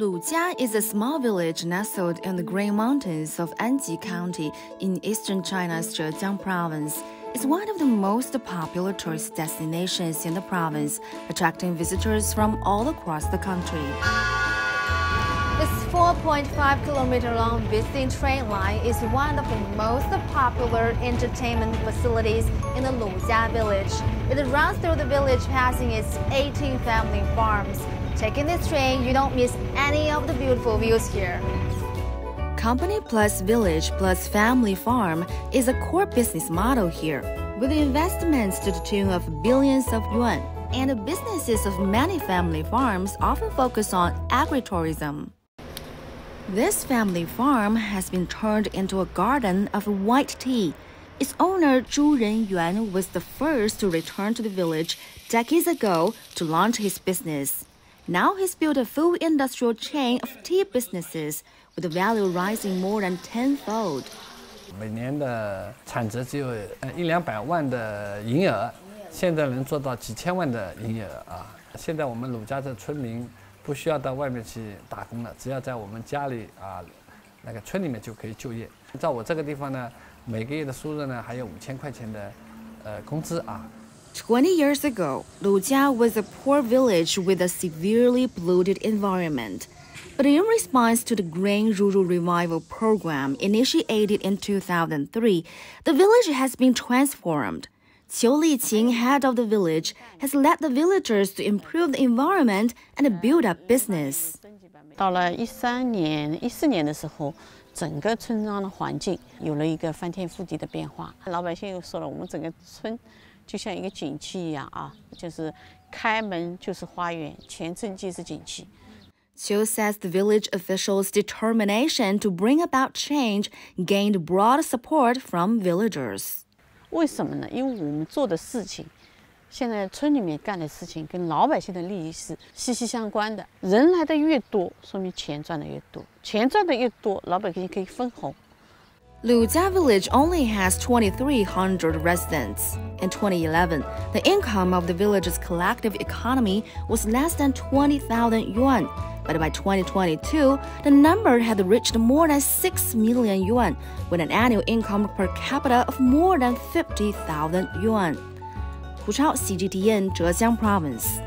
Lujia is a small village nestled in the Green Mountains of Anji County in eastern China's Zhejiang province. It's one of the most popular tourist destinations in the province, attracting visitors from all across the country. This 4.5 kilometer long visiting train line is one of the most popular entertainment facilities in the Lujia village. It runs through the village passing its 18 family farms. Taking this train, you don't miss any of the beautiful views here. Company plus village plus family farm is a core business model here, with investments to the tune of billions of yuan. And the businesses of many family farms often focus on agritourism. This family farm has been turned into a garden of white tea. Its owner Zhu Renyuan was the first to return to the village decades ago to launch his business. Now he's built a full industrial chain of tea businesses, with the value rising more than tenfold. 每年的产值只有呃一两百万的营业额，现在能做到几千万的营业额啊！现在我们鲁家的村民不需要到外面去打工了，只要在我们家里啊那个村里面就可以就业。在我这个地方呢，每个月的收入呢还有五千块钱的呃工资啊。 20 years ago, Lujia was a poor village with a severely polluted environment. But in response to the Green Rural Revival program initiated in 2003, the village has been transformed. Qiu Liqing, head of the village, has led the villagers to improve the environment and build up business. 就像一个景区一样啊，就是开门就是花园，全镇皆是景区。Qiu says the village officials' determination to bring about change gained broad support from villagers. 为什么呢？因为我们做的事情，现在村里面干的事情跟老百姓的利益是息息相关的。人来的越多，说明钱赚的越多，钱赚的越多，老百姓可以分红。Lujia village only has 2,300 residents. In 2011, the income of the village's collective economy was less than 20,000 yuan. But by 2022, the number had reached more than 6 million yuan, with an annual income per capita of more than 50,000 yuan. Hu Chao, CGTN, Zhejiang Province.